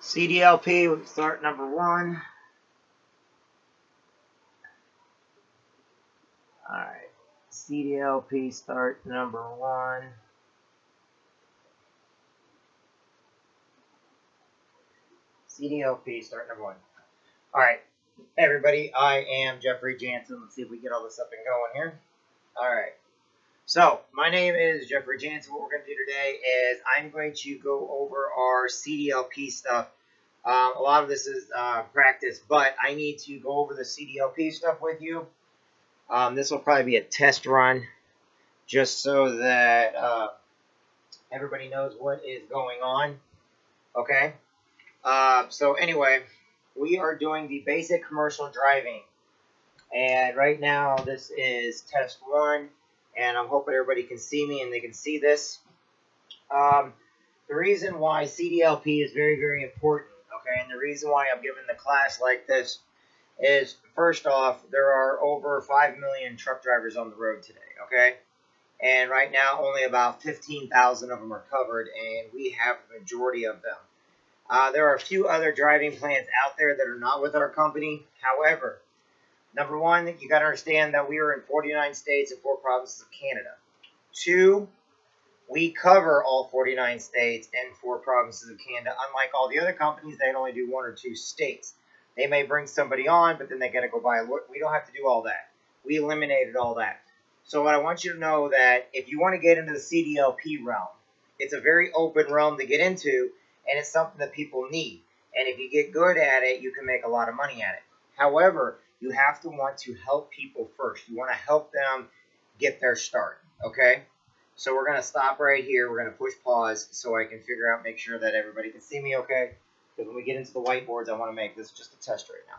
CDLP, we start number one. Alright, CDLP start number one. CDLP start number one. Alright, everybody, I am Jeffrey Jansen. Let's see if we get all this up and going here. Alright, so my name is Jeffrey Jansen. What we're going to do today is I'm going to go over our CDLP stuff. Um, a lot of this is uh, practice, but I need to go over the CDLP stuff with you. Um, this will probably be a test run just so that uh, everybody knows what is going on. Okay? Uh, so anyway, we are doing the basic commercial driving. And right now this is test one. And I'm hoping everybody can see me and they can see this. Um, the reason why CDLP is very, very important, okay, and the reason why I'm giving the class like this is, first off, there are over 5 million truck drivers on the road today, okay? And right now, only about 15,000 of them are covered, and we have the majority of them. Uh, there are a few other driving plans out there that are not with our company. However, number one, you got to understand that we are in 49 states and four provinces of Canada. Two, we cover all 49 states and four provinces of Canada. Unlike all the other companies, they only do one or two states. They may bring somebody on, but then they got to go buy a lawyer. We don't have to do all that. We eliminated all that. So what I want you to know that if you want to get into the CDLP realm, it's a very open realm to get into and it's something that people need. And if you get good at it, you can make a lot of money at it. However, you have to want to help people first. You want to help them get their start, okay? So we're going to stop right here. We're going to push pause so I can figure out, make sure that everybody can see me okay. Because when we get into the whiteboards, I want to make this just a test right now.